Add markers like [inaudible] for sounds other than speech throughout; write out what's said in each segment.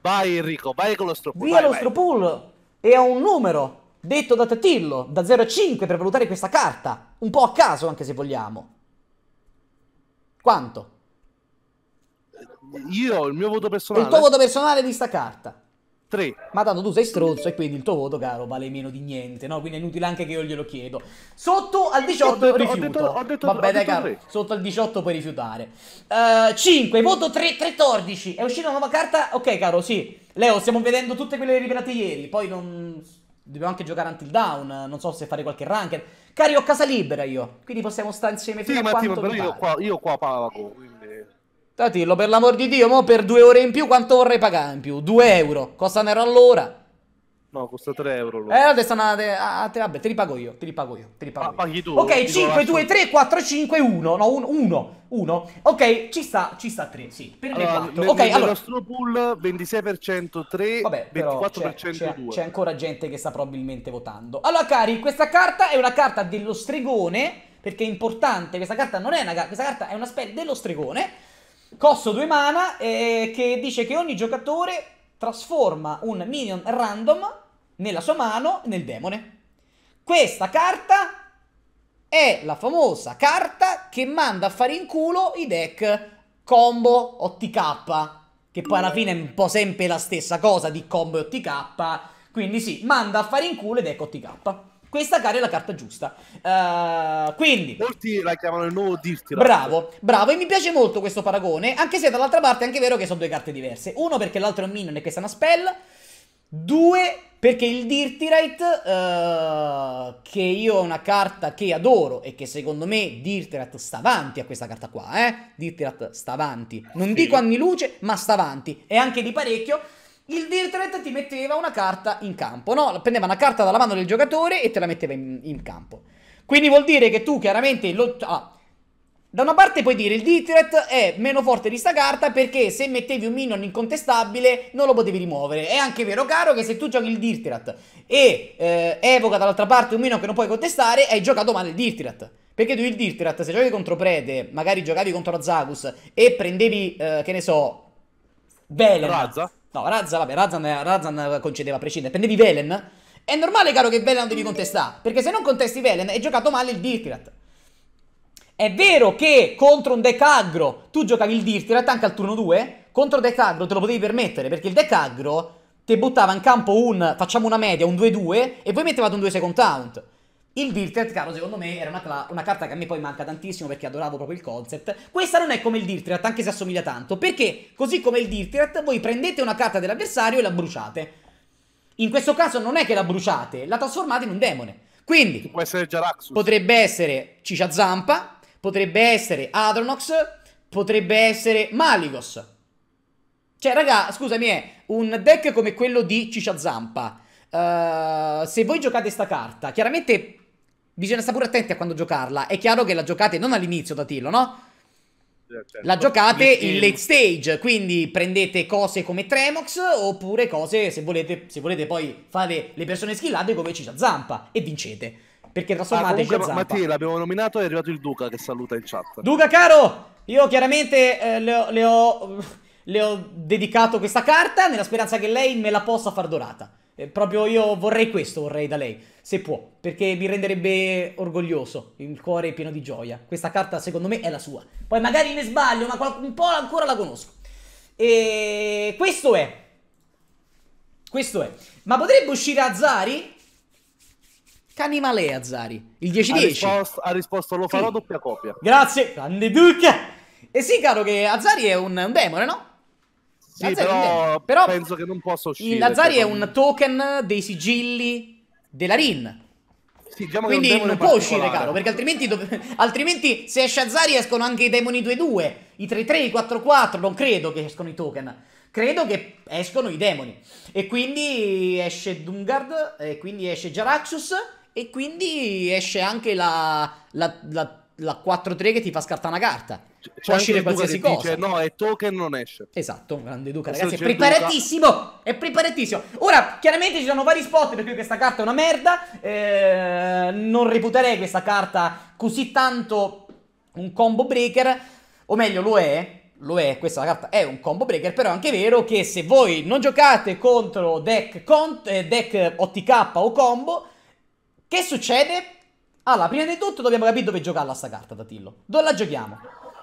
Vai Enrico, vai con lo stropul. Via vai, lo vai. stropul e a un numero detto da Tatillo da 0 a 5 per valutare questa carta. Un po' a caso anche se vogliamo. Quanto? Io, il mio voto personale. il tuo voto personale di sta carta? 3. Ma tanto tu sei stronzo e quindi il tuo voto, caro, vale meno di niente, no? Quindi è inutile anche che io glielo chiedo. Sotto al 18 Ho detto- ho rifiuto. detto- ho detto- Vabbè, ho dai, caro, sotto al 18 puoi rifiutare. 5, voto 3, 14. È uscita una nuova carta? Ok, caro, sì. Leo, stiamo vedendo tutte quelle rivelate ieri. Poi non... Dobbiamo anche giocare until down. Non so se fare qualche ranked. Cari, ho casa libera io. Quindi possiamo stare insieme Sì, fino a Mattino, quanto però mi io qua, io qua pago. Tatillo, per l'amor di Dio, mo per due ore in più quanto vorrei pagare in più? 2 euro. Costa un euro all'ora. No, costa 3 euro. Eh, allora. adesso andate. Ah, te, vabbè, te li pago io. Te li pago io. Te li pago Ah, io. paghi tu, Ok, ti 5, lascio. 2, 3, 4, 5, 1. No, 1. 1. Ok, ci sta, ci sta 3. Sì, per me Allora, 4. nel, Ok, nel allora. nostro pool 26% 3, Vabbè, però c'è, 24% c'è- 2. c'è ancora gente che sta probabilmente votando. Allora, cari, questa carta è una carta dello stregone. Perché è importante. Questa carta non è una carta. Questa carta è una spell dello stregone. Costo 2 mana. eh, che dice che ogni giocatore trasforma un minion random nella sua mano nel demone. Questa carta è la famosa carta che manda a fare in culo i deck combo OTK. Che poi alla fine è un po' sempre la stessa cosa di combo e OTK. Quindi sì, manda a fare in culo i deck OTK. Questa cara è la carta giusta. Eh, quindi, Molti la chiamano il nuovo Dirty bravo, bravo. E mi piace molto questo paragone. Anche se dall'altra parte è anche vero che sono due carte diverse. Uno perché l'altro è un minion e questa è una spell. Due, perché il Dirty Right, eh, che io ho una carta che adoro e che secondo me Dirty Right sta avanti a questa carta qua, eh? Dirty Right sta avanti. Non Sì. dico anni luce, ma sta avanti. E anche di parecchio. Il Dirty Right ti metteva una carta in campo, no? Prendeva una carta dalla mano del giocatore e te la metteva in, in campo. Quindi vuol dire che tu chiaramente... Lo, ah, da una parte puoi dire il Ditret è meno forte di sta carta perché se mettevi un minion incontestabile non lo potevi rimuovere. È anche vero, caro, che se tu giochi il Ditret e eh, evoca dall'altra parte un minion che non puoi contestare, hai giocato male il Ditret. Perché tu il Ditret, se giochi contro Prede, magari giocavi contro Azagus e prendevi, eh, che ne so, Velen. Razza? No, Razza, vabbè, Razan, Razan concedeva prescindere. Prendevi Velen. È normale, caro, che Velen non devi contestare. Perché se non contesti Velen, hai giocato male il Dirtirat. È vero che contro un deck aggro tu giocavi il Dirtirat anche al turno 2. Contro deck aggro te lo potevi permettere. Perché il deck aggro ti buttava in campo un, facciamo una media, un 2-2. E voi mettevate un 2 second count. Il Dirtirat, caro, secondo me era una, una carta che a me poi manca tantissimo perché adoravo proprio il concept. Questa non è come il Dirtirat, anche se assomiglia tanto. Perché, così come il Dirtirat, voi prendete una carta dell'avversario e la bruciate. In questo caso non è che la bruciate, la trasformate in un demone. Quindi, Può essere Jaraxus. potrebbe essere Cicia Zampa, potrebbe essere Adronox, potrebbe essere Maligos. Cioè, raga, scusami, è un deck come quello di Cicia Zampa. eh, se voi giocate sta carta, chiaramente bisogna stare pure attenti a quando giocarla. È chiaro che la giocate non all'inizio, Datillo, no? Certo. La giocate in late stage, quindi prendete cose come Tremox oppure cose, se volete, se volete poi fare le persone skillate come Cicia Zampa e vincete. Perché Ah, trasformate comunque, Cicia Zampa. Mattia, l'abbiamo nominato e è arrivato il Duca che saluta in chat. Duca caro, io chiaramente eh, le, ho, le ho- le ho dedicato questa carta nella speranza che lei me la possa far dorata. Eh, proprio io vorrei questo, vorrei da lei, se può, perché mi renderebbe orgoglioso, il cuore pieno di gioia. Questa carta secondo me è la sua. Poi magari ne sbaglio, ma un po' ancora la conosco. E questo è. Questo è. Ma potrebbe uscire Azari? Canimale Azari, il 10-10. Ha risposto, ha risposto lo farò Sì. doppia copia. Grazie, grande Duca. E sì, caro, che Azari è un, un demone, no? Sì, però. Però penso che non possa uscire. il Azari è un token dei sigilli della RIN. Sì, diciamo Quindi non può uscire, caro, perché altrimenti, dov- altrimenti se esce Azari escono anche i demoni 2-2, i 3-3, i 4-4, non credo che escono i token. Credo che escono i demoni. E quindi esce Dungard, e quindi esce Jaraxus, e quindi esce anche la, la, la, la 4-3 che ti fa scartare una carta. C'è Può uscire qualsiasi cosa. Dice, no, è token, non esce. Esatto, grande Duca, ragazzi, è il Duca. preparatissimo, è preparatissimo. Ora, chiaramente ci sono vari spot perché questa carta è una merda, eh, non reputerei questa carta così tanto un combo breaker, o meglio lo è, lo è, questa carta è un combo breaker, però è anche vero che se voi non giocate contro deck, cont- eh, deck OTK o combo, che succede? Allora, prima di tutto dobbiamo capire dove giocarla sta carta, Datillo. Dove la giochiamo?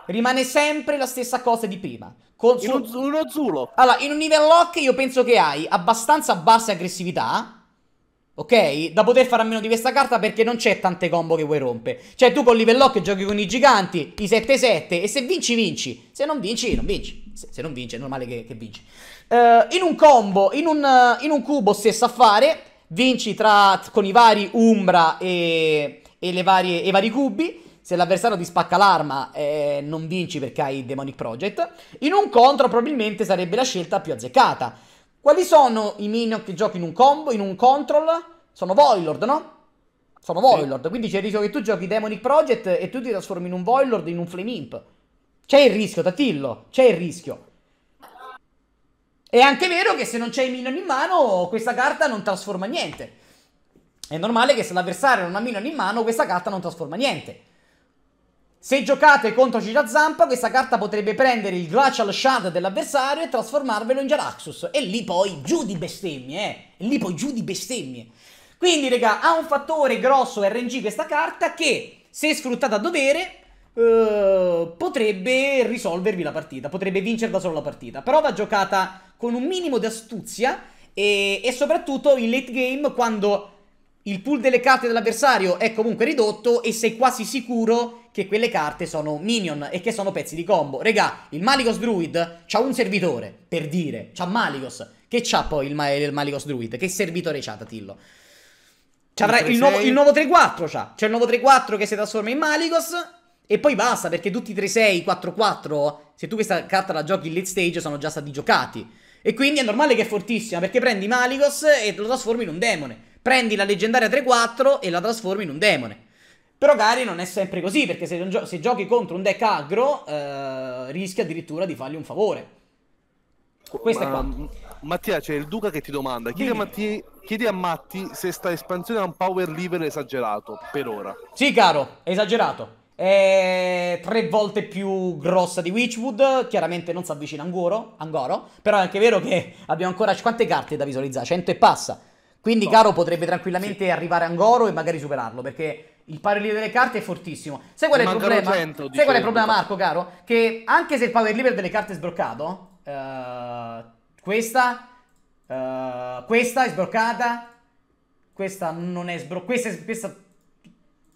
Rimane sempre la stessa cosa di prima. Con, In su- un- uno zulo. allora, in un livello lock io penso che hai abbastanza bassa aggressività. Ok? Da poter fare a meno di questa carta perché non c'è tante combo che vuoi rompe. Cioè, tu con livello lock giochi con i giganti, i 7-7, e se vinci, vinci. Se non vinci, non vinci. Se, se non vinci, è normale che, che vinci. Eh, in un combo, in un, eh, in un cubo, stesso affare. Vinci tra, con i vari Umbra e, e, le varie, e i vari cubi. Se l'avversario ti spacca l'arma, eh, non vinci perché hai Demonic Project. In un contro, probabilmente sarebbe la scelta più azzeccata. Quali sono i minion che giochi in un combo, in un control? Sono Voidlord, no? Sono Voidlord, quindi c'è il rischio che tu giochi Demonic Project e tu ti trasformi in un Voidlord in un Flame Imp. C'è il rischio, Tatillo, c'è il rischio. È anche vero che se non c'è i minion in mano, questa carta non trasforma niente. È normale che se l'avversario non ha minion in mano, questa carta non trasforma niente. Se giocate contro Ciccia Zampa, questa carta potrebbe prendere il Glacial Shard dell'avversario e trasformarvelo in Jaraxxus. E lì poi giù di bestemmie, eh. E lì poi giù di bestemmie. Quindi, raga, ha un fattore grosso RNG questa carta che, se sfruttata a dovere, eh, potrebbe risolvervi la partita. Potrebbe vincere da solo la partita. Però va giocata con un minimo di astuzia e, e soprattutto in late game quando il pool delle carte dell'avversario è comunque ridotto e sei quasi sicuro che quelle carte sono minion e che sono pezzi di combo. Regà, il Maligos Druid c'ha un servitore, per dire, c'ha Maligos. Che c'ha poi il, Ma- il Maligos Druid? Che servitore c'ha, Tatillo? C'avrà il, nuovo, 3-6. il nuovo 3-4 c'ha. C'è il nuovo 3-4 che si trasforma in Maligos. E poi basta, perché tutti i 3-6, 4-4, se tu questa carta la giochi in late stage, sono già stati giocati. E quindi è normale che è fortissima, perché prendi Maligos e lo trasformi in un demone. Prendi la leggendaria 3-4 e la trasformi in un demone. Però Gary non è sempre così, perché se, gio- se giochi contro un deck aggro, eh, rischi addirittura di fargli un favore. Questo è Ma- quanto. Mattia, c'è il Duca che ti domanda. Chiedi a. Matti, chiedi a Matti se sta espansione ha un power level esagerato per ora. Sì, caro, è esagerato. È tre volte più grossa di Witchwood. Chiaramente non si avvicina a Angoro, Angoro. Però è anche vero che abbiamo ancora quante carte da visualizzare? 100 e passa. Quindi, No. caro, potrebbe tranquillamente arrivare a Angoro e magari superarlo. Perché il power level delle carte è fortissimo. Sai qual è il Mancano problema? 100, Sai qual è il problema. Marco, caro? Che anche se il power level delle carte è sbloccato, eh, questa, eh, questa è sbloccata. Questa non è sbloccata. Questa è. Questa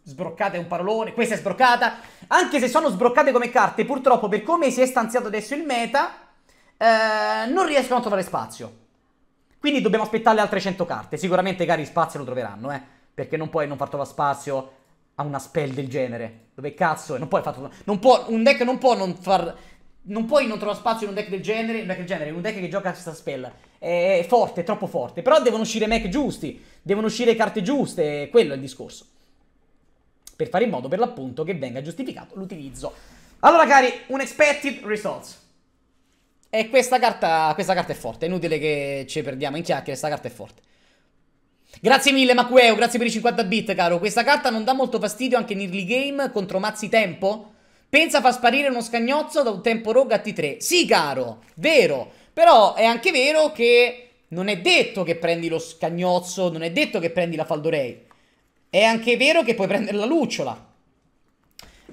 Sbroccata è un parolone, questa è sbroccata. Anche se sono sbroccate come carte, purtroppo per come si è stanziato adesso il meta, eh, non riescono a trovare spazio. Quindi dobbiamo aspettare le altre 100 carte. Sicuramente cari spazio lo troveranno, eh. Perché non puoi non far trovare spazio a una spell del genere. Dove cazzo è? Non puoi far trovare... Non può... Un deck non può non far... Non puoi non trovare spazio in un deck del genere, un deck del genere, un deck che gioca questa spell. È forte, è troppo forte. Però devono uscire mech giusti, devono uscire carte giuste, quello è il discorso per fare in modo per l'appunto che venga giustificato l'utilizzo. Allora cari, un expected results. E questa carta, questa carta è forte, è inutile che ci perdiamo in chiacchiere, questa carta è forte. Grazie mille Macueo, grazie per i 50 bit caro. Questa carta non dà molto fastidio anche in early game contro mazzi tempo? Pensa a far sparire uno scagnozzo da un tempo rogue a T3. Sì caro, vero. Però è anche vero che non è detto che prendi lo scagnozzo, non è detto che prendi la Faldorei. È anche vero che puoi prendere la lucciola.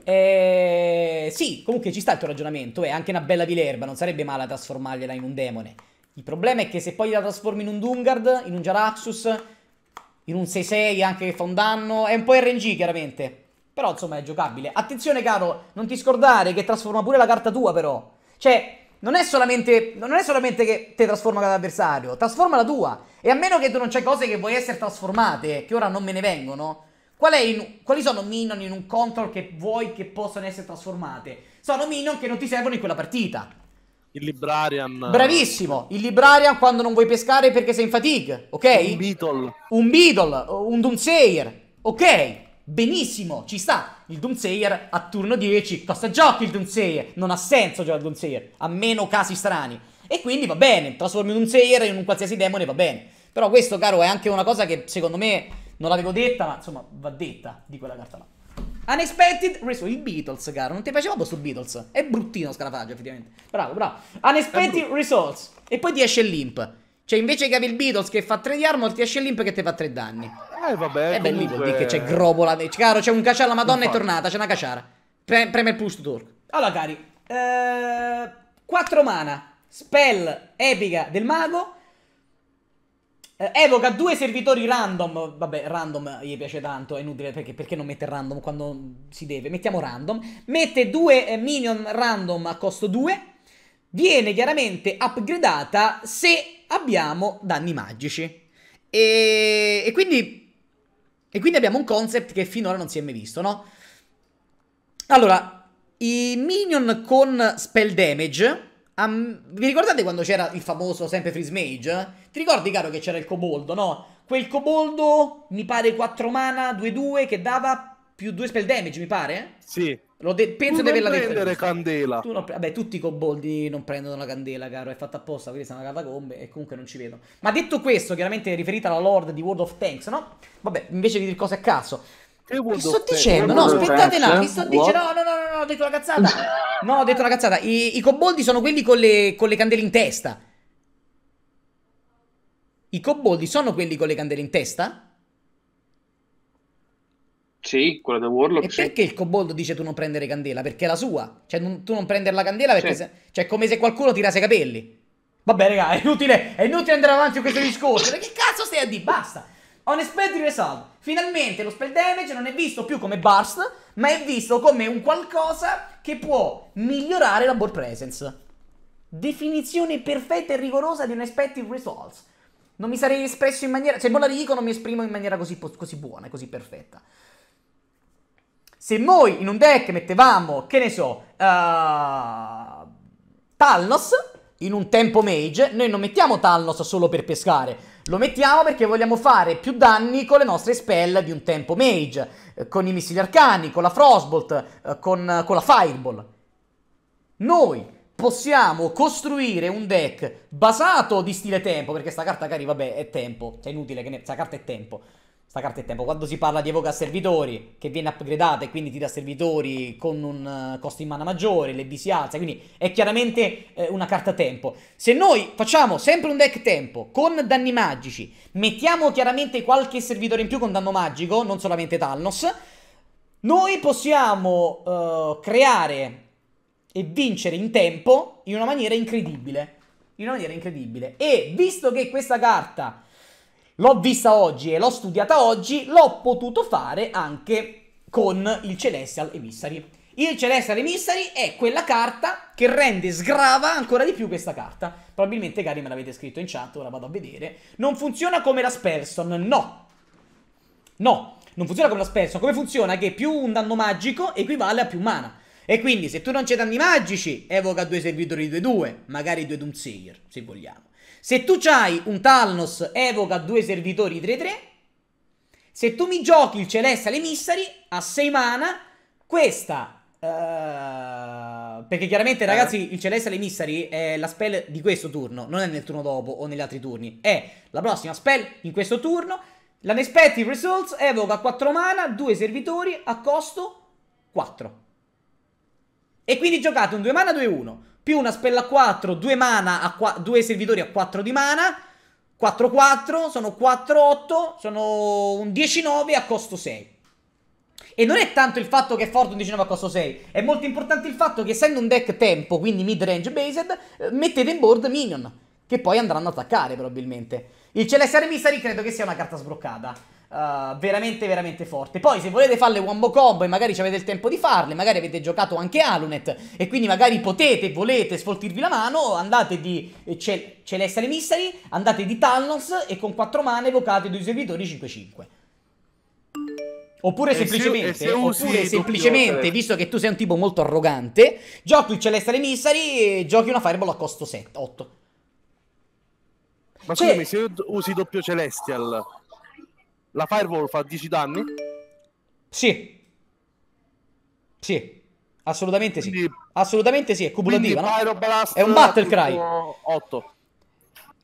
Eh, sì, comunque ci sta il tuo ragionamento. È anche una bella vilerba. Non sarebbe male trasformargliela in un demone. Il problema è che se poi la trasformi in un Dungard, in un Jaraxxus, in un 6-6 anche che fa un danno, è un po' RNG chiaramente. Però insomma è giocabile. Attenzione caro, non ti scordare che trasforma pure la carta tua però. Cioè, non è solamente, non è solamente che ti trasforma l'avversario, trasforma la tua. E a meno che tu non c'è cose che vuoi essere trasformate, che ora non me ne vengono, qual in- quali sono minion in un control che vuoi che possano essere trasformate? Sono minion che non ti servono in quella partita. Il Librarian. Bravissimo, il Librarian quando non vuoi pescare perché sei in fatigue, ok? Un Beetle. un Beetle, un Doomsayer, ok, benissimo, ci sta. Il Doomsayer a turno 10, cosa giochi il Doomsayer? Non ha senso giocare il Doomsayer, a meno casi strani. E quindi va bene, trasformi un Doomsayer in un qualsiasi demone, va bene. Però questo, caro, è anche una cosa che secondo me non l'avevo detta, ma insomma va detta di quella carta là. Unexpected Result. I Beatles, caro. Non ti piaceva questo Beatles? È bruttino scarafaggio, effettivamente. Bravo, bravo. Unexpected Results. E poi ti esce il limp. Cioè, invece che avere il Beatles che fa 3 di armor, ti esce il limp che ti fa 3 danni. Eh, vabbè. E beh, lì vuol dire che c'è grobola. Caro, c'è un cacciare la Madonna è Infatti. tornata. C'è una cacciara. Pre- preme il push to talk. Allora, cari. 4 mana. Spell epica del mago. Eh, evoca due servitori random. Vabbè, random gli piace tanto. È inutile perché, perché non mette random quando si deve. Mettiamo random. Mette due eh, minion random a costo 2. Viene chiaramente upgradata se abbiamo danni magici. E, e quindi. E quindi abbiamo un concept che finora non si è mai visto, no? Allora, i minion con spell damage. am- vi ricordate quando c'era il famoso sempre Freeze Mage? Ti ricordi, caro, che c'era il coboldo, no? Quel coboldo, mi pare 4 mana, 2-2, che dava più 2 spell damage, mi pare? Sì. Lo de- penso di averla detta prendere candela. Tu non pre- Vabbè, tutti i coboldi non prendono la candela, caro, è fatta apposta, quindi sono una catacombe e comunque non ci vedo. Ma detto questo, chiaramente riferita alla Lord di World of Tanks, no? Vabbè, invece di dire cose a caso. Che World sto dicendo, no, aspettate un attimo, eh? sto dicendo, no, no, no, no, ho detto una cazzata. No, ho detto una cazzata. I, i coboldi sono quelli con le, con le candele in testa. I coboldi sono quelli con le candele in testa? Sì, quello del Warlock, E sì. perché il coboldo dice tu non prendere candela? Perché è la sua. Cioè, non- tu non prendere la candela perché... Sì. Se, cioè, è come se qualcuno tirasse i capelli. Vabbè, raga, è inutile, è inutile andare avanti con questo discorso. Perché cazzo stai a dire? Basta. Unexpected result. Finalmente lo spell damage non è visto più come burst, ma è visto come un qualcosa che può migliorare la board presence. Definizione perfetta e rigorosa di unexpected results. Non mi sarei espresso in maniera... Se me la ridico non mi esprimo in maniera così, così buona, così perfetta. Se noi in un deck mettevamo, che ne so, eh, Talnos in un tempo mage, noi non mettiamo Talnos solo per pescare, lo mettiamo perché vogliamo fare più danni con le nostre spell di un tempo mage, eh, con i missili arcani, con la Frostbolt, eh, con, con la Fireball. Noi possiamo costruire un deck basato di stile tempo, perché sta carta, cari, vabbè, è tempo, cioè è inutile che ne... sta carta è tempo. Sta carta è tempo. Quando si parla di evoca servitori, che viene upgradata e quindi tira servitori con un eh, costo in mana maggiore, le B si alza, quindi è chiaramente eh, una carta tempo. Se noi facciamo sempre un deck tempo con danni magici, mettiamo chiaramente qualche servitore in più con danno magico, non solamente Talnos, noi possiamo eh, creare e vincere in tempo in una maniera incredibile. In una maniera incredibile. E visto che questa carta l'ho vista oggi e l'ho studiata oggi, l'ho potuto fare anche con il Celestial Emissary. Il Celestial Emissary è quella carta che rende sgrava ancora di più questa carta. Probabilmente, cari, me l'avete scritto in chat, ora vado a vedere. Non funziona come la Spellson, no. No, non funziona come la Spellson. Come funziona? Che più un danno magico equivale a più mana. E quindi se tu non c'hai danni magici, evoca due servitori 2-2, magari due Doomsayer, se vogliamo. Se tu c'hai un Talnos, evoca due servitori 3-3. Se tu mi giochi il Celestial Emissary a 6 mana, questa... eh, perché chiaramente ragazzi il Celestial Emissary è la spell di questo turno, non è nel turno dopo o negli altri turni, è la prossima spell in questo turno. L'Unexpected Results evoca 4 mana, 2 servitori a costo 4. E quindi giocate un 2 mana 2-1 più una spella a 4, 2 mana a 2 servitori a 4 di mana, 4-4, sono 4-8, sono un 10-9 a costo 6. E non è tanto il fatto che è forte un 19 a costo 6, è molto importante il fatto che essendo un deck tempo, quindi mid range based, eh, mettete in board minion, che poi andranno ad attaccare probabilmente. Il Celestial Emissary credo che sia una carta sbloccata. Uh, veramente veramente forte poi se volete fare le wombo combo e magari avete il tempo di farle magari avete giocato anche Alunet e quindi magari potete volete sfoltirvi la mano andate di eh, Cel- Celestial Emissary andate di Talnos e con 4 mana evocate due servitori 5-5 Oppure E se- semplicemente, se usi oppure doppio- semplicemente, eh. visto che tu sei un tipo molto arrogante, giochi il Celestial Emissary e giochi una Fireball a costo 7, 8. Ma Cioè- scusami, se usi doppio Celestial, la Firewall fa 10 danni? Sì. Sì. Assolutamente sì. Quindi- Assolutamente sì, è cumulativa, no? Pyroblast È un battle cry. 8.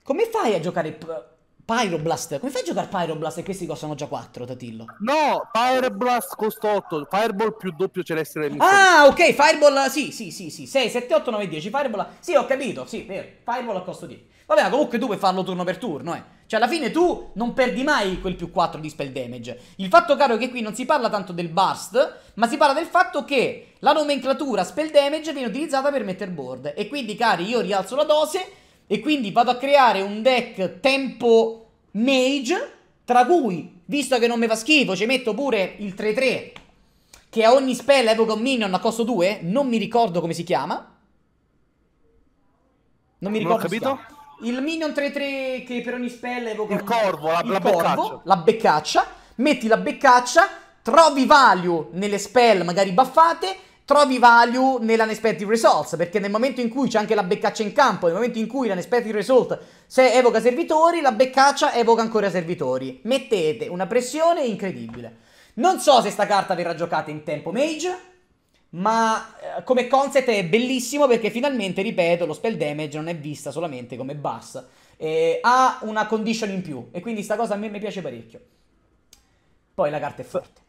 Come fai a giocare p- Pyroblast. Come fai a giocare Pyroblast e questi costano già 4, Tatillo? No, Fire Blast costa 8, Fireball più doppio celeste missioni. Ah, ok, Fireball, sì, sì, sì, sì, 6, 7, 8, 9, 10, Fireball, sì, ho capito, sì, vero, Fireball a costo 10. Vabbè, comunque tu puoi farlo turno per turno, eh. Cioè, alla fine tu non perdi mai quel più 4 di spell damage. Il fatto, caro, è che qui non si parla tanto del burst, ma si parla del fatto che la nomenclatura spell damage viene utilizzata per mettere board. E quindi, cari, io rialzo la dose e quindi vado a creare un deck tempo mage, tra cui, visto che non mi fa schifo, ci metto pure il 3-3, che a ogni spell evoca un minion a costo 2, non mi ricordo come si chiama. Non mi Non ho ricordo come si capito. Il minion 3-3 che per ogni spell evoca Il corvo, la- il la corvo, beccaccia. la beccaccia, metti la beccaccia, trovi value nelle spell magari buffate, trovi value nella Unexpected Results, perché nel momento in cui c'è anche la beccaccia in campo, nel momento in cui la Unexpected Result se evoca servitori, la beccaccia evoca ancora servitori. Mettete una pressione incredibile. Non so se sta carta verrà giocata in tempo mage, ma eh, come concept è bellissimo perché finalmente, ripeto, lo spell damage non è vista solamente come bus. Eh, ha una condition in più e quindi sta cosa a me mi piace parecchio. Poi la carta è forte.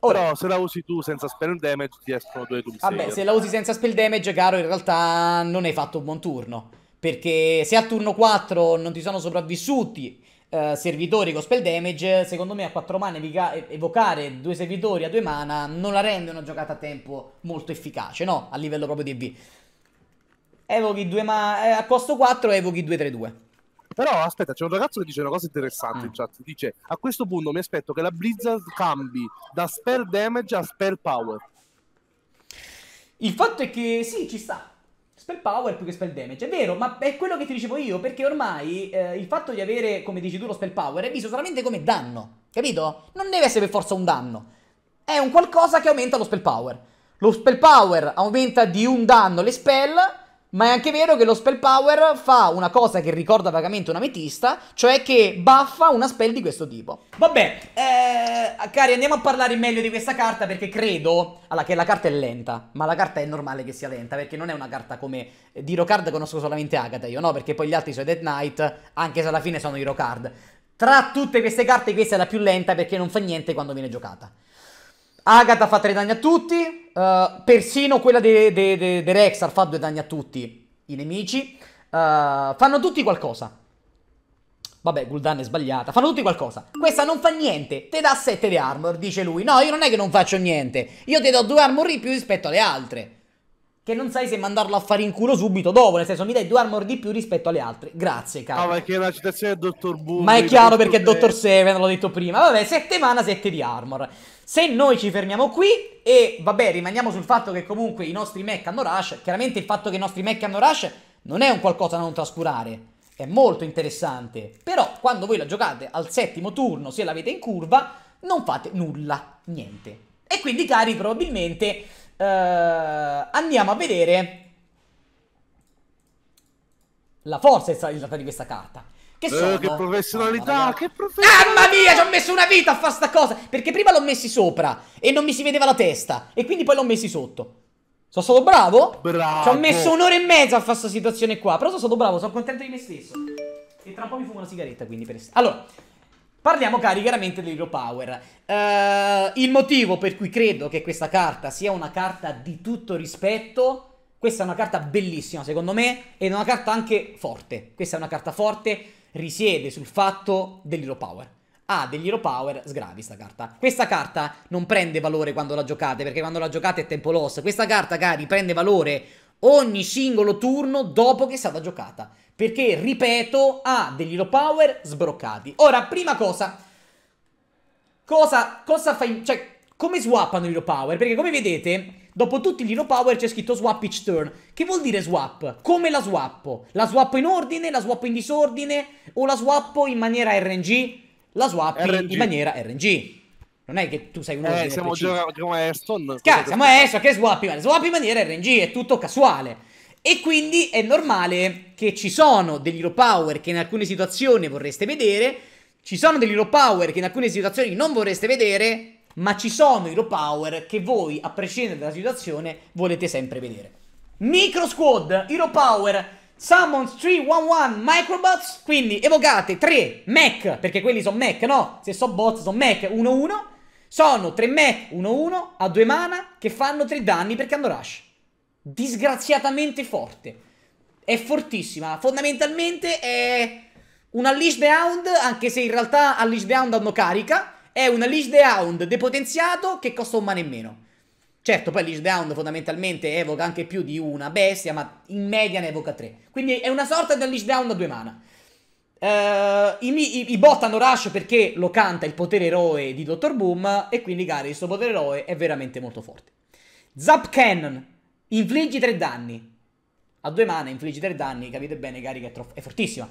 Ora, Però se la usi tu senza spell damage ti escono due Doomsayer. Vabbè, se la usi senza spell damage, caro, in realtà non hai fatto un buon turno. Perché se a turno 4 non ti sono sopravvissuti eh, servitori con spell damage, secondo me a 4 mana evica- evocare due servitori a 2 mana non la rende una giocata a tempo molto efficace, no? A livello proprio di EV. Evochi 2 ma eh, a costo 4 evochi 2-3-2. Però aspetta, c'è un ragazzo che dice una cosa interessante in chat. Dice: A questo punto mi aspetto che la Blizzard cambi da spell damage a spell power. Il fatto è che sì, ci sta. Spell power più che spell damage, è vero, ma è quello che ti dicevo io, perché ormai eh, il fatto di avere, come dici tu, lo spell power è visto solamente come danno, capito? Non deve essere per forza un danno, è un qualcosa che aumenta lo spell power. Lo spell power aumenta di un danno le spell, ma è anche vero che lo spell power fa una cosa che ricorda vagamente una metista, cioè che buffa una spell di questo tipo. Vabbè, eh, cari, andiamo a parlare meglio di questa carta perché credo allora, che la carta è lenta, ma la carta è normale che sia lenta perché non è una carta come eh, di Hero conosco solamente Agatha io, no? Perché poi gli altri sono Dead Knight, anche se alla fine sono Hero Card. Tra tutte queste carte questa è la più lenta perché non fa niente quando viene giocata. Agatha fa 3 danni a tutti. eh, persino quella di de, de- Rexar fa 2 danni a tutti i nemici. eh, fanno tutti qualcosa. Vabbè, Gul'dan è sbagliata. Fanno tutti qualcosa. Questa non fa niente. Te dà 7 di armor, dice lui. No, io non è che non faccio niente. Io ti do 2 armor in più rispetto alle altre. Che non sai se mandarlo a fare in culo subito dopo. Nel senso, mi dai 2 armor di più rispetto alle altre. Grazie, caro. Ah, perché è una citazione del dottor Boom. Ma è chiaro perché è Dottor. Seven, l'ho detto prima. Vabbè, 7 mana, 7 di armor. Se noi ci fermiamo qui e vabbè, rimaniamo sul fatto che comunque i nostri mech hanno rush, chiaramente il fatto che i nostri mech hanno rush non è un qualcosa da non trascurare. È molto interessante. Però quando voi la giocate al settimo turno, se l'avete in curva, non fate nulla, niente. E quindi, cari, probabilmente eh, andiamo a vedere la forza esatta di questa carta. Che sono? Eh, che professionalità, Mamma mia. che professionalità. Mamma mia, ci ho messo una vita a fare sta cosa. Perché prima l'ho messi sopra e non mi si vedeva la testa. E quindi poi l'ho messi sotto. Sono stato bravo? Bravo. Ci ho messo un'ora e mezza a fare questa situazione qua. Però sono stato bravo, sono contento di me stesso. E tra un po' mi fumo una sigaretta, quindi per Allora, parliamo, cari, chiaramente dell'Hero Power. Eh, il motivo per cui credo che questa carta sia una carta di tutto rispetto. Questa è una carta bellissima, secondo me, ed è una carta anche forte. Questa è una carta forte, risiede sul fatto dell'Hero Power. Ha degli Hero Power sgravi sta carta. Questa carta non prende valore quando la giocate, perché quando la giocate è tempo loss. Questa carta, cari, prende valore ogni singolo turno dopo che è stata giocata. Perché, ripeto, ha degli Hero Power sbroccati. Ora, prima cosa, cosa, cosa fai, cioè, come swappano gli Hero Power? Perché come vedete, dopo tutti gli Hero Power c'è scritto swap each turn. Che vuol dire swap? Come la swappo? La swappo in ordine, la swappo in disordine o la swappo in maniera RNG? La swappi RNG. in maniera RNG. Non è che tu sei un ordine Eh, siamo preciso. già Aston. Cazzo, siamo a ESO, che swappi? Ma swappi in maniera RNG, è tutto casuale. E quindi è normale che ci sono degli hero power che in alcune situazioni vorreste vedere, ci sono degli hero power che in alcune situazioni non vorreste vedere, ma ci sono hero power che voi, a prescindere dalla situazione, volete sempre vedere. Micro Squad, hero power Summons 311 Microbots, quindi evocate 3 mech, perché quelli sono mech, no? Se sono bots sono mech 1-1. Sono 3 mech 1-1 a 2 mana che fanno 3 danni perché hanno rush. Disgraziatamente forte. È fortissima. Fondamentalmente è una Leash the Hound, anche se in realtà a Leash the Hound hanno carica. È una Leash the Hound depotenziato che costa un mana in meno. Certo, poi Leash Down fondamentalmente evoca anche più di una bestia, ma in media ne evoca tre. Quindi è una sorta di Leash Down da due mana. Uh, i, i, i, bot hanno rush perché lo canta il potere eroe di Dr. Boom e quindi cari, questo potere eroe è veramente molto forte. Zap Cannon, infliggi tre danni. A due mana infliggi tre danni, capite bene cari che è, è fortissima.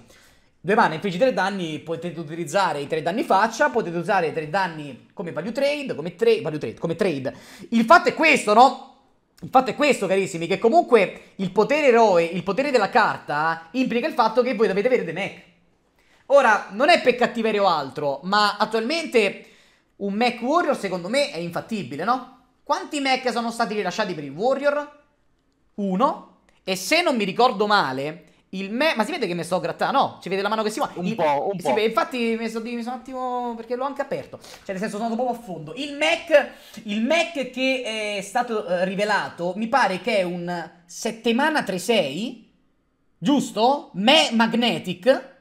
Due mana, infliggi 3 danni, potete utilizzare i 3 danni faccia, potete usare i 3 danni come value trade, come, tra value trade, come trade. Il fatto è questo, no? Il fatto è questo, carissimi, che comunque il potere eroe, il potere della carta, implica il fatto che voi dovete avere dei mech. Ora, non è per cattiveria o altro, ma attualmente un mech warrior secondo me è infattibile, no? Quanti mech sono stati rilasciati per il warrior? Uno. E se non mi ricordo male, il me... Ma si vede che mi sto grattando? No, si vede la mano che si muove. Un il... po', un sì, po'. Beh, infatti mi sono, mi sono un attimo... Perché l'ho anche aperto. Cioè, nel senso, sono andato proprio a fondo. Il Mac, il Mac che è stato uh, rivelato, mi pare che è un 7 mana 3-6, giusto? Me Magnetic.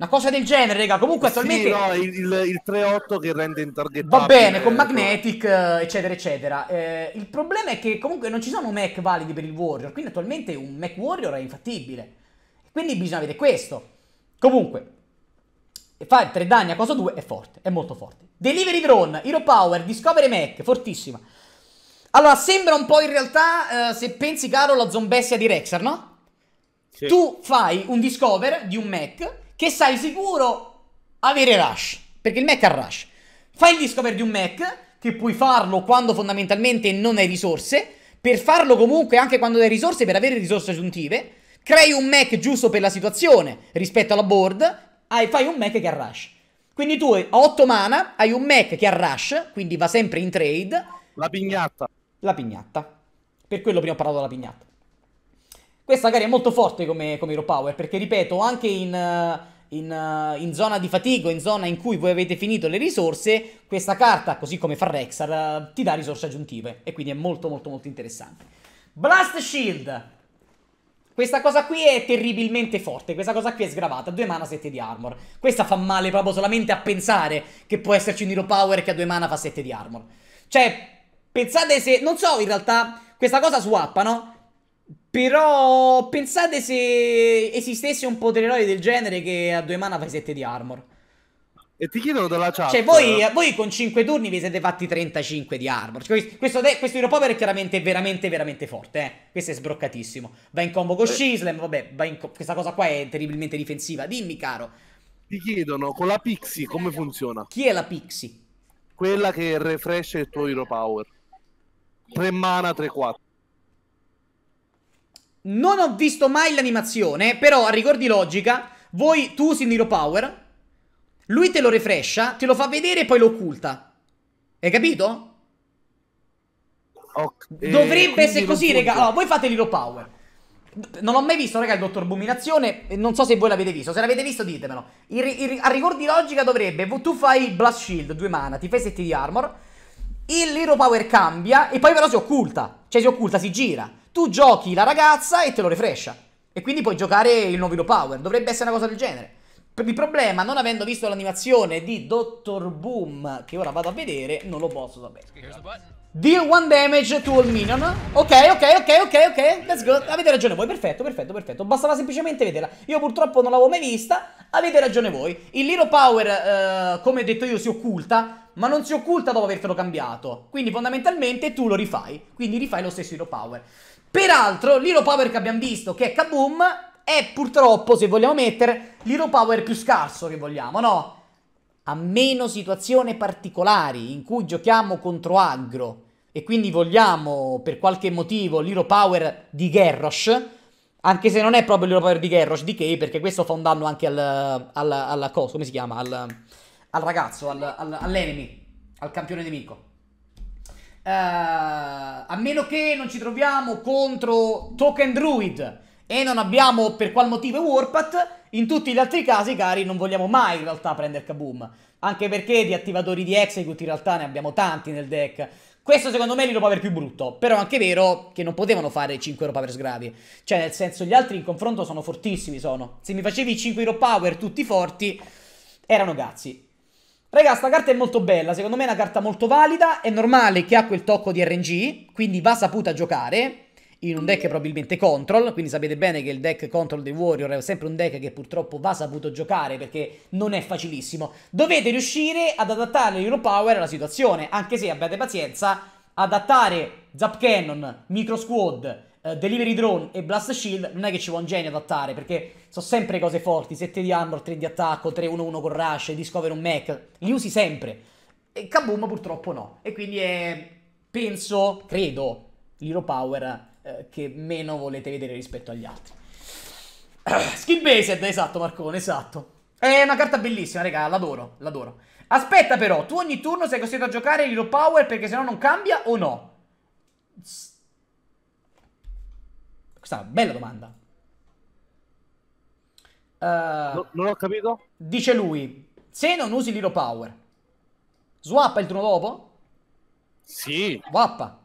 Una cosa del genere, raga. Comunque attualmente... Sì, no, il, il, il 3-8 che rende in Va bene, con Magnetic, eccetera, eccetera. Eh, il problema è che comunque non ci sono Mac validi per il Warrior, quindi attualmente un Mac Warrior è infattibile. Quindi bisogna vedere questo. Comunque, fare 3 danni a cosa 2 è forte, è molto forte. Delivery Drone, Hero Power, Discovery Mac, fortissima. Allora, sembra un po' in realtà, eh, se pensi caro, la zombessia di Rexar, no? Sì. Tu fai un Discover di un Mac che sai sicuro avere rush, perché il Mac ha rush. Fai il discover di un Mac, che puoi farlo quando fondamentalmente non hai risorse, per farlo comunque anche quando hai risorse, per avere risorse aggiuntive, crei un Mac giusto per la situazione rispetto alla board, hai, fai un Mac che ha rush. Quindi tu a 8 mana hai un Mac che ha rush, quindi va sempre in trade. La pignatta. La pignatta. Per quello prima ho parlato della pignatta. Questa magari è molto forte come, come hero power, perché ripeto, anche in, in, in, zona di fatigo, in zona in cui voi avete finito le risorse, questa carta, così come fa Rexar, ti dà risorse aggiuntive. E quindi è molto molto molto interessante. Blast Shield. Questa cosa qui è terribilmente forte, questa cosa qui è sgravata, 2 mana 7 di armor. Questa fa male proprio solamente a pensare che può esserci un hero power che a 2 mana fa 7 di armor. Cioè, pensate se... Non so in realtà, questa cosa swappa, no? Però pensate se esistesse un potere del genere che a due mana fa 7 di armor. E ti chiedono dalla chat. Cioè, voi, voi, con 5 turni vi siete fatti 35 di armor. Cioè, questo, questo Hero Power è chiaramente veramente, veramente forte. Eh? Questo è sbroccatissimo. Va in combo con eh. Shislem. Vabbè, questa cosa qua è terribilmente difensiva. Dimmi, caro. Ti chiedono con la Pixie come funziona. Chi è la Pixie? Quella che refresh il tuo Hero Power. 3 mana, 3-4. Non ho visto mai l'animazione, però a rigor di logica, voi, tu usi Nero Power, lui te lo refrescia, te lo fa vedere e poi lo occulta. Hai capito? Okay. Dovrebbe essere così, raga. Allora, voi fate l'Hero Power. Non ho mai visto, raga, il Dottor Buminazione. Non so se voi l'avete visto. Se l'avete visto, ditemelo. Il, il, a rigor di logica dovrebbe. Tu fai Blast Shield, 2 mana, ti fai 7 di armor. Il Hero Power cambia e poi però si occulta. Cioè si occulta, si gira. Tu giochi la ragazza e te lo refrescia. E quindi puoi giocare il nuovo Power. Dovrebbe essere una cosa del genere. Il problema, non avendo visto l'animazione di Dr. Boom, che ora vado a vedere, non lo posso sapere. Deal one damage to all minion. Ok, ok, ok, ok, ok. Let's go. Avete ragione voi. Perfetto, perfetto, perfetto. Bastava semplicemente vederla. Io purtroppo non l'avevo mai vista. Avete ragione voi. Il Little Power, uh, come detto io, si occulta. Ma non si occulta dopo avertelo cambiato. Quindi fondamentalmente tu lo rifai. Quindi rifai lo stesso Hero Power. Peraltro, l'Hero Power che abbiamo visto, che è Kaboom, è purtroppo, se vogliamo mettere, l'Hero Power più scarso che vogliamo, no? A meno situazioni particolari in cui giochiamo contro aggro e quindi vogliamo, per qualche motivo, l'Hero Power di Garrosh, anche se non è proprio l'Hero Power di Garrosh, di Kay, perché questo fa un danno anche al, al, al, cosa, come si chiama? Al, al ragazzo, al, al, all'enemy, al campione nemico. Uh, a meno che non ci troviamo contro Token Druid e non abbiamo per qual motivo Warpath, in tutti gli altri casi, cari, non vogliamo mai in realtà prendere Kaboom. Anche perché di attivatori di Execute in realtà ne abbiamo tanti nel deck. Questo secondo me è l'Hero Power più brutto. Però è anche vero che non potevano fare 5 Hero Power sgravi. Cioè, nel senso, gli altri in confronto sono fortissimi. Sono. Se mi facevi 5 Hero Power tutti forti, erano cazzi. Raga, sta carta è molto bella. Secondo me è una carta molto valida. È normale che ha quel tocco di RNG. Quindi va saputa giocare in un deck probabilmente control, quindi sapete bene che il deck control dei Warrior è sempre un deck che purtroppo va saputo giocare perché non è facilissimo. Dovete riuscire ad adattare l'Hero Power alla situazione, anche se abbiate pazienza, adattare Zap Cannon, Micro Squad, uh, Delivery Drone e Blast Shield non è che ci vuole un genio adattare perché sono sempre cose forti, 7 di armor, 3 di attacco, 3-1-1 con rush, discover un mech, li usi sempre. E Kaboom purtroppo no, e quindi è, penso, credo, l'Hero Power eh, che meno volete vedere rispetto agli altri. [clears throat] Skill based, esatto Marcone, esatto. È una carta bellissima, raga, l'adoro, l'adoro. Aspetta però, tu ogni turno sei costretto a giocare l'Hero Power perché sennò non cambia o no? Questa è una bella domanda. Uh, no, non ho capito? Dice lui, se non usi l'Hero Power, swappa il turno dopo? Sì. Swappa.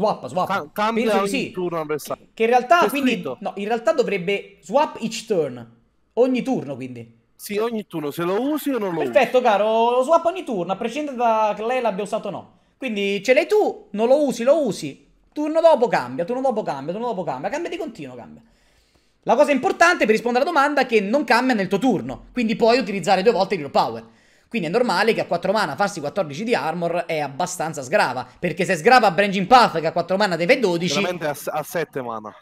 Swap, swap. Ca- cambia ogni sì. turno avversario. Che in realtà, quindi, no, in realtà dovrebbe swap each turn. Ogni turno, quindi. Sì, ogni turno, se lo usi o non lo Perfetto, usi. caro, lo swap ogni turno, a prescindere da che lei l'abbia usato o no. Quindi ce l'hai tu, non lo usi, lo usi. Turno dopo cambia, turno dopo cambia, turno dopo cambia, cambia di continuo, cambia. La cosa importante per rispondere alla domanda è che non cambia nel tuo turno, quindi puoi utilizzare due volte il Hero Power. Quindi è normale che a 4 mana farsi 14 di armor è abbastanza sgrava. Perché se sgrava Branching Path che a 4 mana deve 12... Veramente a, a 7 mana.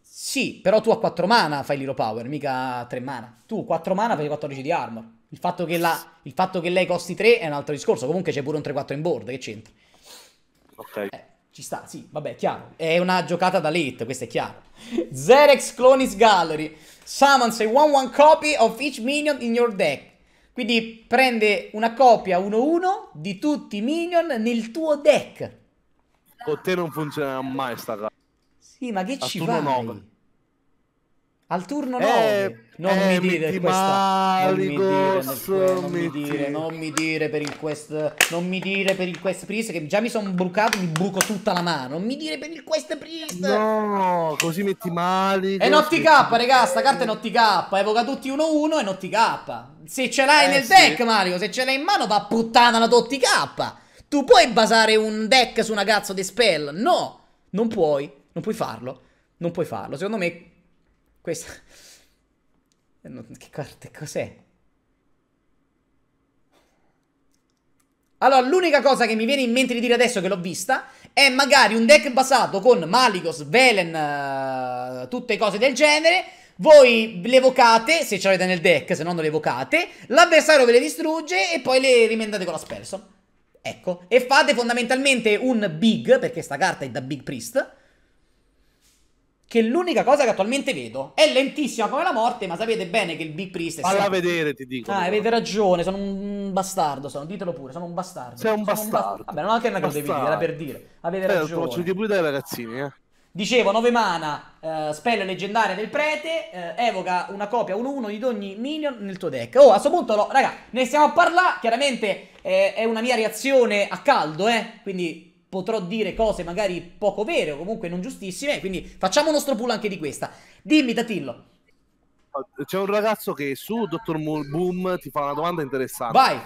Sì, però tu a 4 mana fai l'Hero Power, mica a 3 mana. Tu 4 mana fai 14 di armor. Il fatto, che la, il fatto che lei costi 3 è un altro discorso. Comunque c'è pure un 3-4 in board, che c'entra? Ok. Eh, ci sta, sì, vabbè, chiaro. È una giocata da late, questo è chiaro. [laughs] Zerex Clonis Gallery. Summons a 1-1 copy of each minion in your deck. Quindi prende una copia 1-1 di tutti i minion nel tuo deck. Con te non funzionerà mai sta cosa. Sì, ma che A ci fai? 9. Al turno 9. Eh, non eh, mi dire questa. Non mi dire, non mi dire, non mi dire per il quest. Non mi dire per il quest priest. Che già mi sono brucato, mi buco tutta la mano. Non mi dire per il quest priest. No, così metti male. È Notti K, raga. Sta carta è Notti K. Evoca tutti 1-1 e Notti K. Se ce l'hai eh, nel sì. deck, Mario, se ce l'hai in mano, va puttana la Notti K. Tu puoi basare un deck su una cazzo di spell? No, non puoi. Non puoi farlo. Non puoi farlo. Secondo me questa... Che carte cos'è? Allora, l'unica cosa che mi viene in mente di dire adesso che l'ho vista è magari un deck basato con Maligos, Velen, uh, tutte cose del genere. Voi le evocate, se ce l'avete nel deck, se no non le evocate. L'avversario ve le distrugge e poi le rimendate con la Spelson. Ecco. E fate fondamentalmente un big, perché sta carta è da Big Priest che l'unica cosa che attualmente vedo è lentissima come la morte, ma sapete bene che il Big Priest è Falla sempre... vedere, ti dico. Ah, avete ragione, sono un bastardo, sono, ditelo pure, sono un bastardo. Sei un bastardo. Un ba... Vabbè, non anche una cosa dire, era per dire. Avete eh, ragione. Faccio di pure dai ragazzini, eh. Dicevo, 9 mana, uh, spell leggendaria del prete, uh, evoca una copia 1-1 di ogni minion nel tuo deck. Oh, a questo punto, no, raga, ne stiamo a parlare, chiaramente eh, è una mia reazione a caldo, eh, quindi potrò dire cose magari poco vere o comunque non giustissime, quindi facciamo uno nostro pool anche di questa. Dimmi, Tatillo. C'è un ragazzo che su Dottor Boom ti fa una domanda interessante. Vai!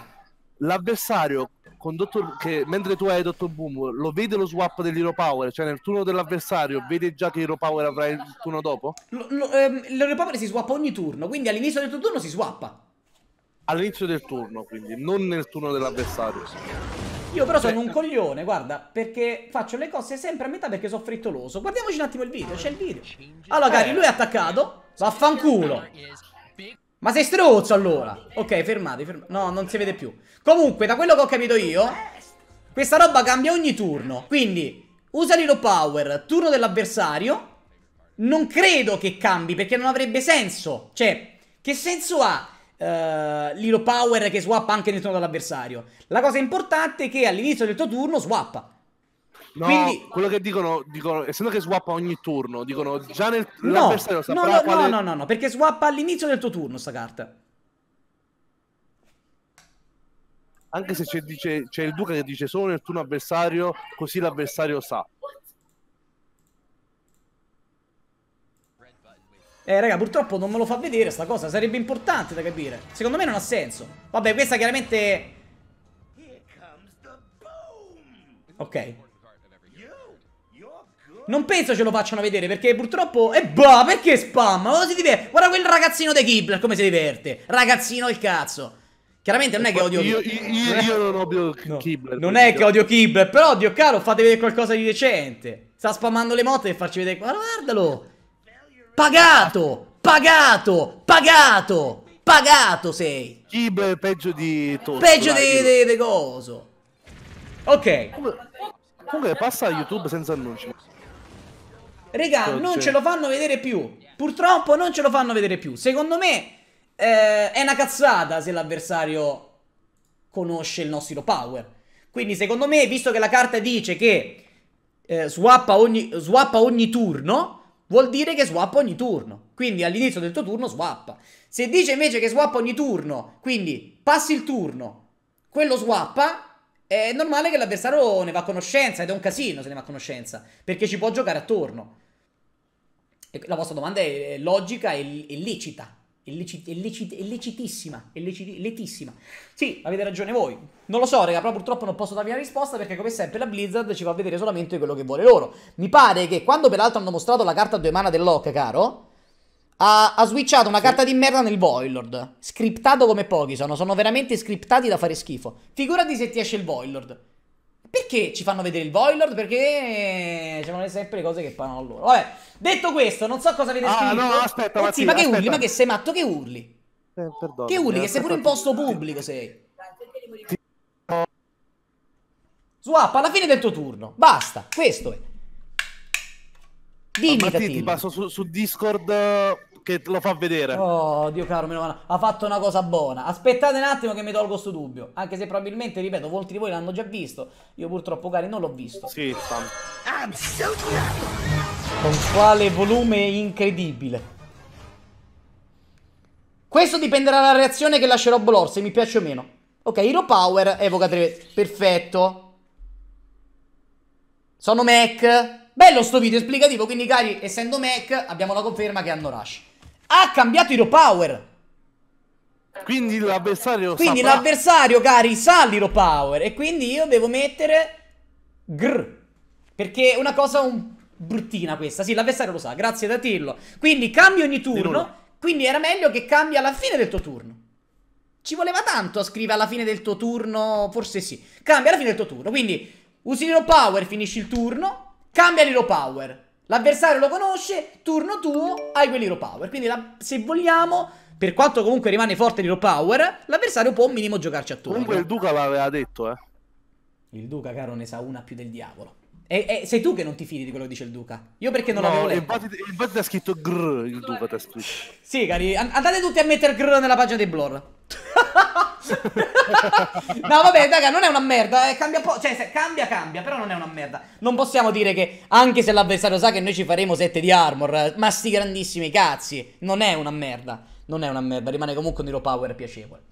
L'avversario con Dottor, che mentre tu hai Dottor Boom lo vede lo swap dell'Hero Power, cioè nel turno dell'avversario vede già che Hero Power avrai il turno dopo? Ehm, L'Hero Power si swappa ogni turno, quindi all'inizio del tuo turno si swappa. All'inizio del turno, quindi non nel turno dell'avversario. Io però sono un coglione, guarda, perché faccio le cose sempre a metà perché sono frettoloso. Guardiamoci un attimo il video, c'è il video. Allora, cari, lui è attaccato. Vaffanculo. Ma sei strozzo allora. Ok, fermati, fermati. No, non si vede più. Comunque, da quello che ho capito io, questa roba cambia ogni turno. Quindi, usa l'Hero Power, turno dell'avversario. Non credo che cambi, perché non avrebbe senso. Cioè, che senso ha? Uh, l'Hero Power che swappa anche nel turno dell'avversario. La cosa importante è che all'inizio del tuo turno swappa. No, Quindi- quello che dicono, dicono, essendo che swappa ogni turno, dicono già nel No, no, no, quale... no, no, no, perché swappa all'inizio del tuo turno sta carta. Anche se c'è, dice- c'è il Duca che dice solo nel turno avversario, così l'avversario sa. Eh, raga, purtroppo non me lo fa vedere sta cosa, sarebbe importante da capire. Secondo me non ha senso. Vabbè, questa chiaramente... Ok. Non penso ce lo facciano vedere perché purtroppo... E bah, perché spam? Ma si diverte? Guarda quel ragazzino dei Kibler come si diverte. Ragazzino il cazzo. Chiaramente non è che odio Io, io, io- io non odio Kibler. Non è che odio Kibler, però Dio caro, fate vedere qualcosa di decente. Sta spammando le moto e farci vedere. Guarda, guardalo. Pagato! Pagato! Pagato! Pagato sei! È peggio di Toast. Peggio dai, di, di, di coso. Ok. Comunque, comunque passa a YouTube senza annunci. Regà, Cosa non c'è? ce lo fanno vedere più. Purtroppo non ce lo fanno vedere più. Secondo me eh, è una cazzata se l'avversario conosce il nostro power. Quindi secondo me, visto che la carta dice che eh, swappa, ogni, swappa ogni turno, vuol dire che swappa ogni turno. Quindi all'inizio del tuo turno swappa. Se dice invece che swappa ogni turno, quindi passi il turno, quello swappa, è normale che l'avversario ne va a conoscenza ed è un casino se ne va a conoscenza, perché ci può giocare attorno. E la vostra domanda è logica e è lecita. È, lecit- è lecit- è lecitissima. È leciti- letissima. Sì, avete ragione voi. Non lo so, raga, però purtroppo non posso darvi una risposta perché, come sempre, la Blizzard ci fa vedere solamente quello che vuole loro. Mi pare che quando peraltro hanno mostrato la carta a due mana del lock, caro. Ha, ha switchato una carta di merda nel Voidlord. Scriptato come pochi sono. Sono veramente scriptati da fare schifo. Figurati se ti esce il Voidlord. Perché ci fanno vedere il Voidlord? Perché ci fanno sempre le cose che parlano loro. Vabbè, detto questo, non so cosa avete Ah, scritto. no, aspetta, Eh sì, Mattia, ma che urli? aspetta. Ma che sei matto? Che urli? Eh, perdono, Che urli? eh, Che sei pure in posto pubblico, sei. Swap alla fine del tuo turno. Basta, questo è. Dimmi, Mattia, ti passo su, su Discord eh, che lo fa vedere. Oh, Dio caro, meno male. Ha fatto una cosa buona. Aspettate un attimo che mi tolgo sto dubbio. Anche se probabilmente, ripeto, molti di voi l'hanno già visto. Io purtroppo, cari, non l'ho visto. Sì, Sam. Con quale volume incredibile. Questo dipenderà dalla reazione che lascerò Blor, se mi piace o meno. Ok, Hero Power, evoca 3. Perfetto. Sono Mac. Bello sto video esplicativo, quindi cari, essendo Mac, abbiamo la conferma che hanno Rush. Ha cambiato Hero Power. Quindi l'avversario Quindi l'avversario, cari, sa l'Hero Power. E quindi io devo mettere Gr. Perché è una cosa un... bruttina questa. Sì, l'avversario lo sa. Grazie da Tillo. Quindi cambia ogni turno. Quindi era meglio che cambia alla fine del tuo turno. Ci voleva tanto a scrivere alla fine del tuo turno. Forse sì. Cambia alla fine del tuo turno. Quindi usi l'Hero Power, finisci il turno. Cambia l'Hero Power. L'avversario lo conosce. Turno tuo, hai quell'Hero Power. Quindi la- se vogliamo. Per quanto comunque rimane forte l'Hero Power, l'avversario può un minimo giocarci attorno. Comunque il Duca l'aveva detto, eh. Il Duca, caro, ne sa una più del diavolo. E, e sei tu che non ti fidi di quello che dice il Duca. Io perché non No, l'avevo letto. infatti, infatti ti ha scritto grr il Duca ti ha scritto. Sì, cari, an- andate tutti a mettere grr nella pagina dei Blur. [laughs] no, vabbè, raga, non è una merda. eh, cambia po'. Cioè, se- cambia, cambia, però non è una merda. Non possiamo dire che, anche se l'avversario sa che noi ci faremo 7 di armor, ma sti grandissimi cazzi. Non è una merda. Non è una merda, rimane comunque un hero power piacevole.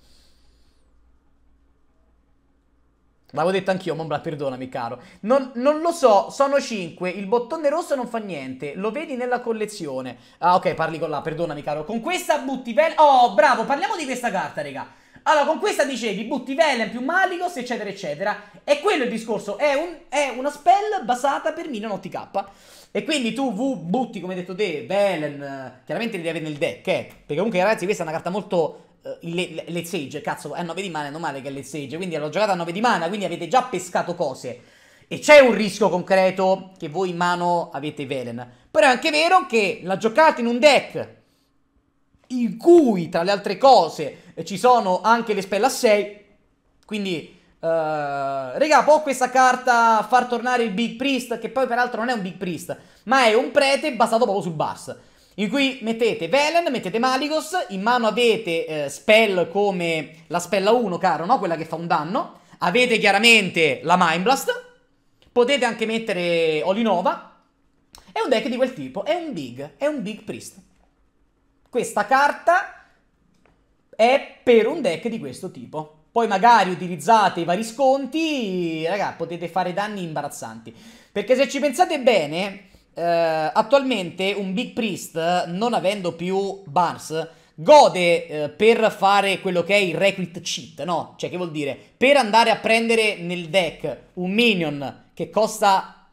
L'avevo detto anch'io, Mombra, perdonami, caro. Non, non lo so, sono 5. Il bottone rosso non fa niente. Lo vedi nella collezione. Ah, ok, parli con là, perdonami, caro. Con questa butti Velen. Oh, bravo, parliamo di questa carta, raga. Allora, con questa dicevi butti Velen più Maligos, eccetera, eccetera. E quello è il discorso. È, un- è una spell basata per minion OTK. E quindi tu V butti, come hai detto te, Velen. eh, Chiaramente li devi avere nel deck, eh. Perché comunque, ragazzi, questa è una carta molto le- le- Let's Age, cazzo, è a 9 di mana, è normale che è Let's Age, quindi l'ho giocata a 9 di mana, quindi avete già pescato cose. E c'è un rischio concreto che voi in mano avete Velen. Però è anche vero che la giocate in un deck in cui, tra le altre cose, eh, ci sono anche le spell a 6. Quindi, eh, raga, può questa carta far tornare il Big Priest, che poi peraltro non è un Big Priest, ma è un prete basato proprio sul Bars. In cui mettete Velen, mettete Maligos, in mano avete eh, spell come la spell a 1, caro, no? Quella che fa un danno. Avete chiaramente la Mind Blast. Potete anche mettere Olinova. È un deck di quel tipo, è un big, è un big priest. Questa carta è per un deck di questo tipo. Poi magari utilizzate i vari sconti, raga, potete fare danni imbarazzanti. Perché se ci pensate bene, eh, attualmente un Big Priest, non avendo più Bars, gode eh, per fare quello che è il Recruit Cheat, no? Cioè, che vuol dire? Per andare a prendere nel deck un minion che costa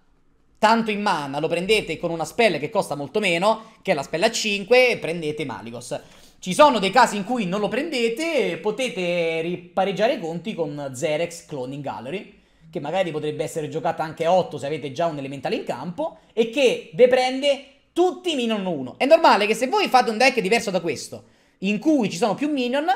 tanto in mana, lo prendete con una spell che costa molto meno, che è la spell a 5, e prendete Maligos. Ci sono dei casi in cui non lo prendete, potete ripareggiare i conti con Zerex Cloning Gallery, che magari potrebbe essere giocata anche a 8 se avete già un elementale in campo, e che ve prende tutti i minion 1. È normale che se voi fate un deck diverso da questo, in cui ci sono più minion,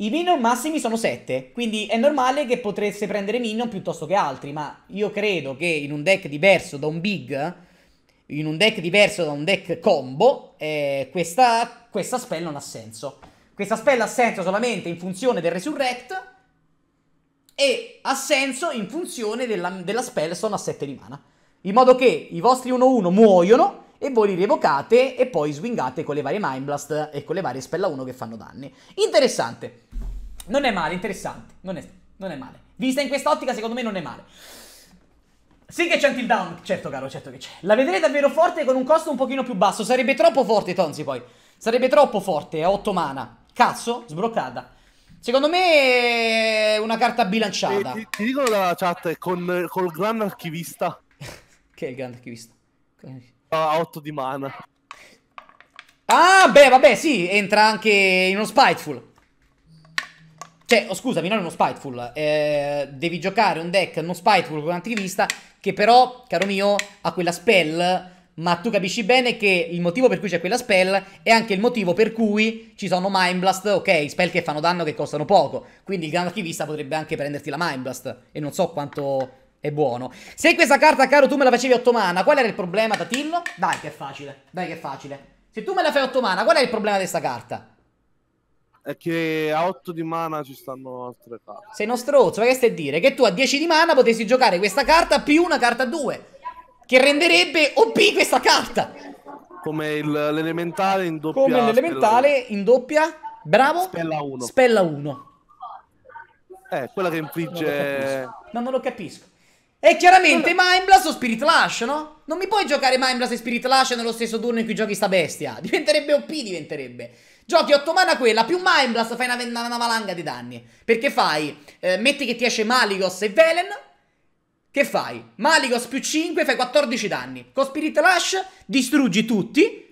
i minion massimi sono 7, quindi è normale che potreste prendere minion piuttosto che altri, ma io credo che in un deck diverso da un big in un deck diverso da un deck combo, eh, questa, questa spell non ha senso. Questa spell ha senso solamente in funzione del Resurrect e ha senso in funzione della, della spell sono a 7 di mana. In modo che i vostri 1-1 muoiono e voi li rievocate e poi swingate con le varie Mind Blast e con le varie spell a 1 che fanno danni. Interessante. Non è male, interessante. Non è, non è male. Vista in quest'ottica, secondo me non è male. Sì che c'è Until Down, certo caro, certo che c'è. La vedrei davvero forte con un costo un pochino più basso. Sarebbe troppo forte Tonzi poi. Sarebbe troppo forte a 8 mana. Cazzo, sbloccata. Secondo me è una carta bilanciata. Ti, ti dicono dalla chat con col gran archivista. [laughs] che è il gran archivista? A 8 di mana. Ah, beh, vabbè, sì, entra anche in uno Spiteful. Cioè, oh, scusami, non uno Spiteful. Eh, devi giocare un deck non Spiteful con antivista che però, caro mio, ha quella spell, ma tu capisci bene che il motivo per cui c'è quella spell è anche il motivo per cui ci sono Mind Blast, ok, spell che fanno danno che costano poco, quindi il gran archivista potrebbe anche prenderti la Mind Blast, e non so quanto è buono. Se questa carta, caro, tu me la facevi 8 mana, qual era il problema, Tatillo? Dai che è facile, dai che è facile. Se tu me la fai 8 mana, qual è il problema di questa carta? È che a 8 di mana ci stanno altre carte. Sei uno strozzo, ma che stai a dire? Che tu a 10 di mana potessi giocare questa carta più una carta 2. Che renderebbe OP questa carta. Come l'elementale in doppia. Come l'elementale in doppia. Bravo. Spella 1. Spella 1. Eh, quella che infligge. No, non lo capisco. E chiaramente Mind Blast o Spirit Lash, no? Non mi puoi giocare Mind Blast e Spirit Lash nello stesso turno in cui giochi sta bestia. [laughs] Diventerebbe OP, diventerebbe. Giochi 8 mana quella, più Mind Blast fai una, una, una valanga di danni. Perché fai, eh, metti che ti esce Maligos e Velen, che fai? Maligos più 5, fai 14 danni. Con Spirit Lash distruggi tutti,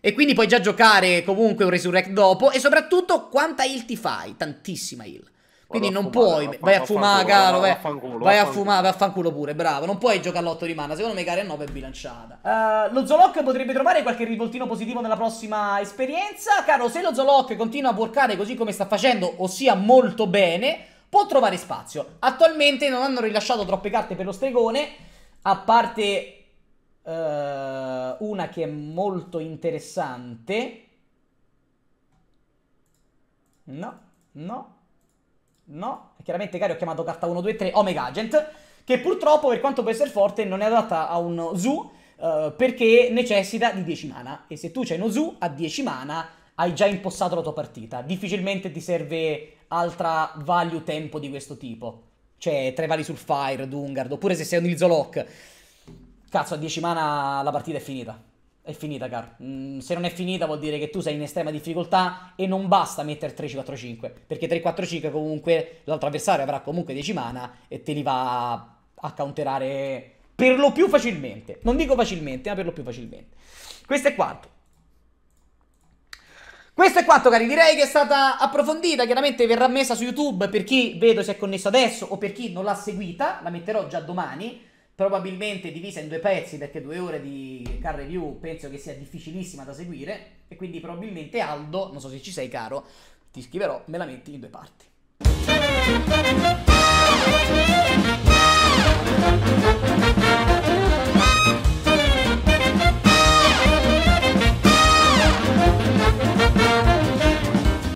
e quindi puoi già giocare comunque un Resurrect dopo, e soprattutto quanta heal ti fai? Tantissima heal. Quindi non puoi. Vai, a fumare, caro. Vai, vai a fumare, vai a fanculo pure. Bravo. Non puoi giocare all'8 di mana. Secondo me, cari, a 9 è bilanciata. Uh, lo Zolok potrebbe trovare qualche rivoltino positivo nella prossima esperienza. Caro, se lo Zolok continua a workare così come sta facendo, ossia molto bene, può trovare spazio. Attualmente non hanno rilasciato troppe carte per lo stregone. A parte uh, una che è molto interessante. No, no. No, chiaramente cari ho chiamato carta 1, 2, 3 Omega Agent, che purtroppo per quanto può essere forte non è adatta a un Zoo uh, perché necessita di 10 mana. E se tu c'hai uno Zoo a 10 mana hai già impostato la tua partita. Difficilmente ti serve altra value tempo di questo tipo. Cioè, tre vari sul Fire, Dungard, oppure se sei un Ilzolock. Cazzo, a 10 mana la partita è finita. È finita, car. Mm, se non è finita vuol dire che tu sei in estrema difficoltà e non basta mettere 3-4-5. Perché 3-4-5 comunque l'altro avversario avrà comunque 10 mana e te li va a counterare per lo più facilmente. Non dico facilmente, ma per lo più facilmente. Questo è quanto. Questo è quanto, cari. Direi che è stata approfondita. Chiaramente verrà messa su YouTube per chi vedo si è connesso adesso o per chi non l'ha seguita. La metterò già domani probabilmente divisa in due pezzi perché due ore di car review penso che sia difficilissima da seguire e quindi probabilmente Aldo, non so se ci sei caro, ti scriverò, me la metti in due parti.